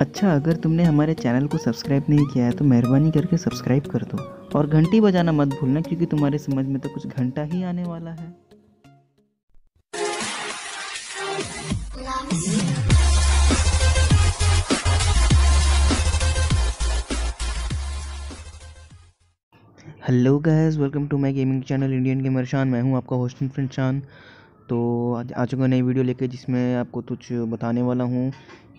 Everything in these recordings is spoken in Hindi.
अच्छा अगर तुमने हमारे चैनल को सब्सक्राइब नहीं किया है तो मेहरबानी करके सब्सक्राइब कर दो। और घंटी बजाना मत भूलना, क्योंकि तुम्हारे समझ में तो कुछ घंटा ही आने वाला है। Hello guys welcome to my gaming channel Indian gamer Shaan मैं हूँ आपका होस्ट फ्रेंड शान तो आज आ चुका नई वीडियो लेके, जिसमें आपको कुछ बताने वाला हूँ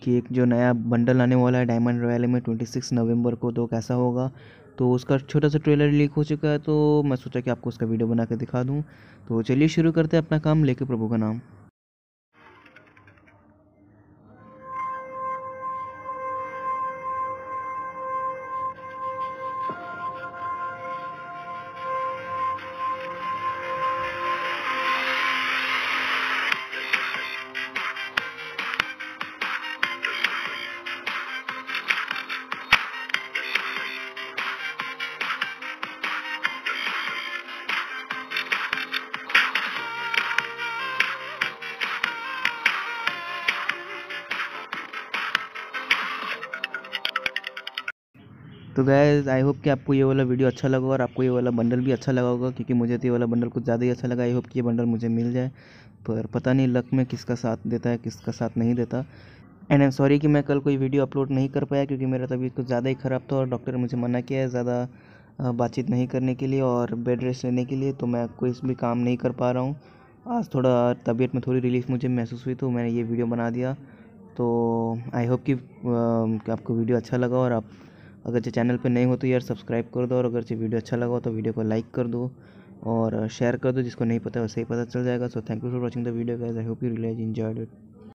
कि एक जो नया बंडल आने वाला है डायमंड रॉयल में 26 नवंबर को तो कैसा होगा? तो उसका छोटा सा ट्रेलर लीक हो चुका है तो मैं सोचा कि आपको उसका वीडियो बना कर दिखा दूँ। तो चलिए शुरू करते हैं अपना काम, लेके प्रभु का नाम। तो गैस आई होप कि आपको ये वाला वीडियो अच्छा लगा और आपको ये वाला बंडल भी अच्छा लगा होगा, क्योंकि मुझे तो ये वाला बंडल कुछ ज़्यादा ही अच्छा लगा। आई होप कि ये बंडल मुझे मिल जाए, पर पता नहीं लक में किसका साथ देता है, किसका साथ नहीं देता। एंड आई एम सॉरी कि मैं कल कोई वीडियो अपलोड नहीं कर पाया, क्योंकि मेरा तबीयत कुछ ज़्यादा ही ख़राब था और डॉक्टर ने मुझे मना किया है ज़्यादा बातचीत नहीं करने के लिए और बेड रेस्ट लेने के लिए तो मैं कोई भी काम नहीं कर पा रहा हूँ। आज थोड़ा तबीयत में थोड़ी रिलीफ मुझे महसूस हुई तो मैंने ये वीडियो बना दिया। तो आई होप कि आपको वीडियो अच्छा लगा और आप अगर जो चैनल पे नए हो तो यार सब्सक्राइब कर दो और अगर जो वीडियो अच्छा लगा हो तो वीडियो को लाइक कर दो और शेयर कर दो जिसको नहीं पता है उसे ही पता चल जाएगा। So thank you for watching the video guys I hope you realise enjoyed it